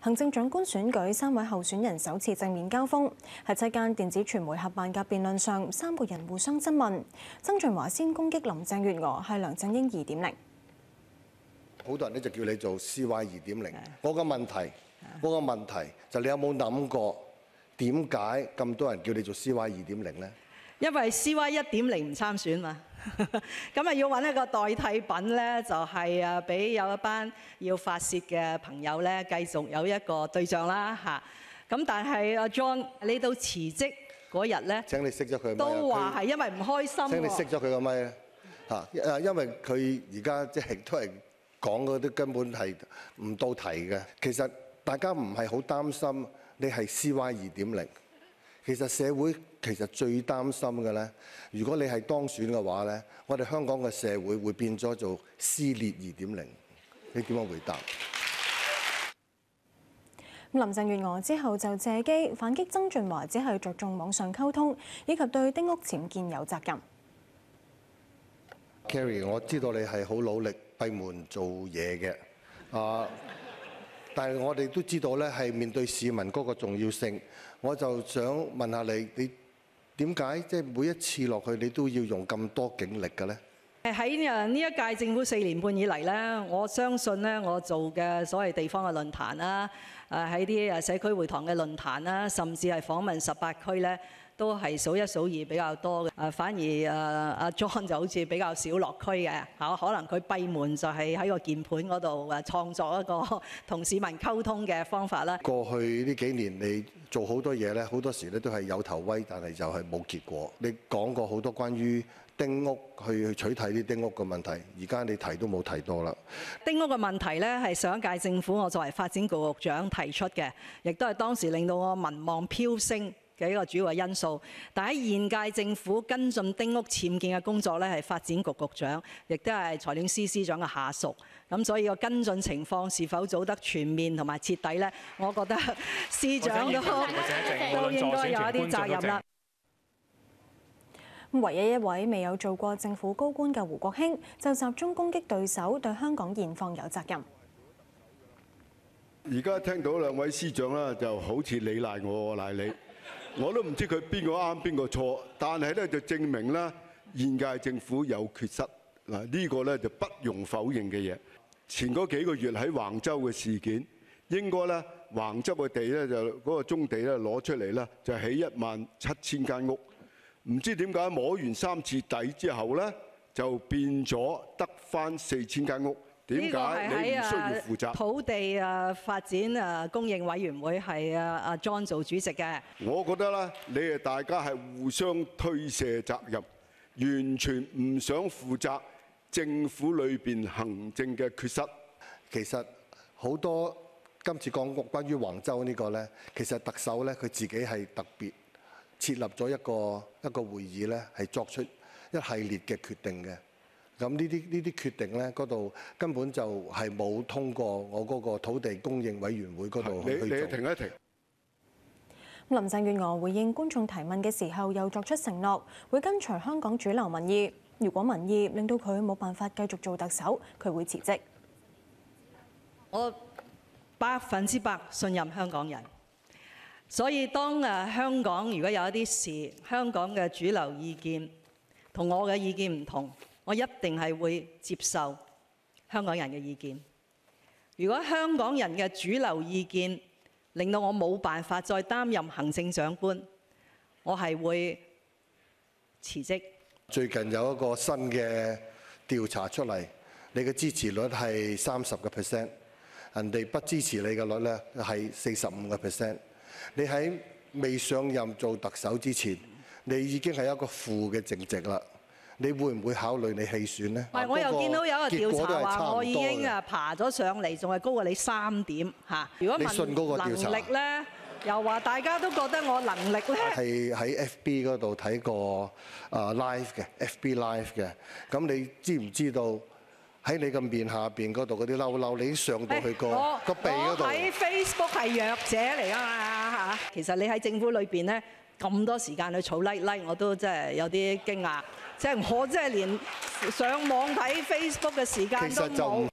行政長官選舉三位候選人首次正面交鋒，喺七間電子傳媒合辦嘅辯論上，三個人互相質問。曾俊華先攻擊林鄭月娥係梁振英二點零，好多人咧就叫你做 CY 二點零。我個問題，我個問題就你有冇諗過點解咁多人叫你做 CY 二點零呢？因為 CY 一點零唔參選嘛，咁啊要揾一個代替品咧，就係啊俾有一班要發泄嘅朋友咧，繼續有一個對象啦嚇。咁但係阿 John，你到辭職嗰日咧，請你熄咗佢。都話係因為唔開心。請你熄咗佢個咪嚇，誒，因為佢而家即係都係講嗰啲根本係唔到題嘅。其實大家唔係好擔心你係 CY 二點零。其實社會其實最擔心嘅呢，如果你係當選嘅話呢，我哋香港嘅社會會變咗做撕裂二點零。你點樣回答？林鄭月娥之後就借機反擊曾俊華，只係着重網上溝通，以及對丁屋僭建有責任。Carrie，我知道你係好努力閉門做嘢嘅，啊！但係我哋都知道咧，係面對市民嗰個重要性，我就想問下你，你點解即係每一次落去你都要用咁多警力嘅咧？喺呢一屆政府四年半以嚟咧，我相信咧，我做嘅所謂地方嘅論壇啦，誒喺啲誒社區會堂嘅論壇啦，甚至係訪問十八區咧。都係數一數二比較多嘅，啊反而誒阿 John 就好似比較少落區嘅嚇，可能佢閉門就係喺個鍵盤嗰度誒創作一個 同市民溝通嘅方法啦。過去呢幾年你做好多嘢咧，好多時咧都係有頭威，但係就係冇結果。你講過好多關於丁屋去取締啲丁屋嘅問題，而家你提都冇提多啦。丁屋嘅問題咧係上一屆政府我作為發展局局長提出嘅，亦都係當時令到我民望飆升嘅一個主要嘅因素，但喺現屆政府跟進丁屋僭建嘅工作咧，係發展局局長，亦都係財政司司長嘅下屬。咁所以個跟進情況是否做得全面同埋徹底咧？我覺得司長都 都應該有一啲責任啦。唯一一位未有做過政府高官嘅胡國興，就集中攻擊對手對香港現況有責任。而家聽到兩位司長啦，就好似你賴我，我賴你。我都唔知佢邊個啱邊個錯，但係咧就證明咧現屆政府有缺失嗱，呢個咧就不容否認嘅嘢。前嗰幾個月喺橫州嘅事件，應該咧橫州嘅地咧就嗰個棕地咧攞出嚟咧就起一萬七千間屋，唔知點解摸完三次底之後咧就變咗得返四千間屋。點解你唔需要負責？土地啊發展啊供應委員會係啊啊 John 做主席嘅。我覺得咧，你哋大家係互相推卸責任，完全唔想負責政府裏邊行政嘅缺失。其實好多今次講關於橫州呢個咧，其實特首咧，佢自己係特別設立咗一個一個會議咧，係作出一系列嘅決定嘅。咁呢啲呢啲決定咧，嗰度根本就係冇通過我嗰個土地供應委員會嗰度去做。你你停一停。林鄭月娥回應觀眾提問嘅時候，又作出承諾，會跟隨香港主流民意。如果民意令到佢冇辦法繼續做特首，佢會辭職。我百分之百信任香港人，所以當誒香港如果有一啲事，香港嘅主流意見同我嘅意見唔同。我一定係會接受香港人嘅意見。如果香港人嘅主流意見令到我冇辦法再擔任行政長官，我係會辭職。最近有一個新嘅調查出嚟，你嘅支持率係三十個 percent，人哋不支持你嘅率咧係四十五個 percent。你喺未上任做特首之前，你已經係一個負嘅淨值啦。你會唔會考慮你棄選呢？唔係，我又見到有一個調查話我已經啊爬咗上嚟，仲係高過你三點嚇。如果問能力咧，又話大家都覺得我能力咧係喺 FB 嗰度睇過啊 live 嘅 FB live 嘅。咁你知唔知道喺你個面下邊嗰度嗰啲嬲嬲，你上到去個個鼻嗰度？我喺 Facebook 係弱者嚟啊嘛嚇。其實你喺政府裏邊咧咁多時間去儲 like like，我都真係有啲驚訝。即係我真係連上網睇 Facebook 嘅時間都冇。